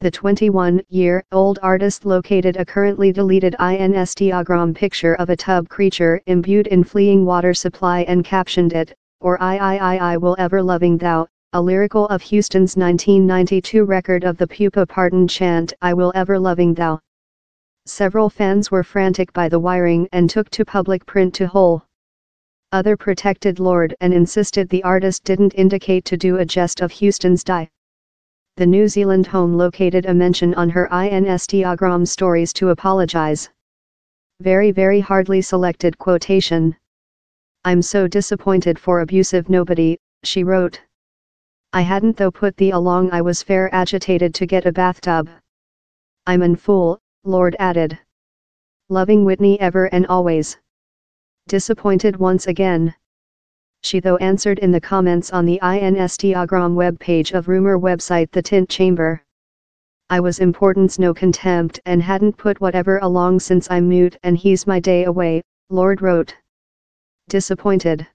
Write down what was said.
The 21-year-old artist located a currently deleted Instagram picture of a tub creature imbued in fleeing water supply and captioned it, or I I I I will ever loving thou, a lyrical of Houston's 1992 record of the Pupa Pardon chant I will ever loving thou. Several fans were frantic by the wiring and took to public print to hole. Other protected Lorde and insisted the artist didn't indicate to do a jest of Houston's die. The New Zealand home located a mention on her Instagram stories to apologize. Very very hardly selected quotation. I'm so disappointed for abusive nobody, she wrote. I hadn't though put thee along I was fair agitated to get a bathtub. I'm an fool, Lorde added. Loving Whitney ever and always. Disappointed once again. She though answered in the comments on the Instagram web page of rumor website The Tint Chamber. I was importance no contempt and hadn't put whatever along since I'm mute and he's my day away, Lorde wrote. Disappointed.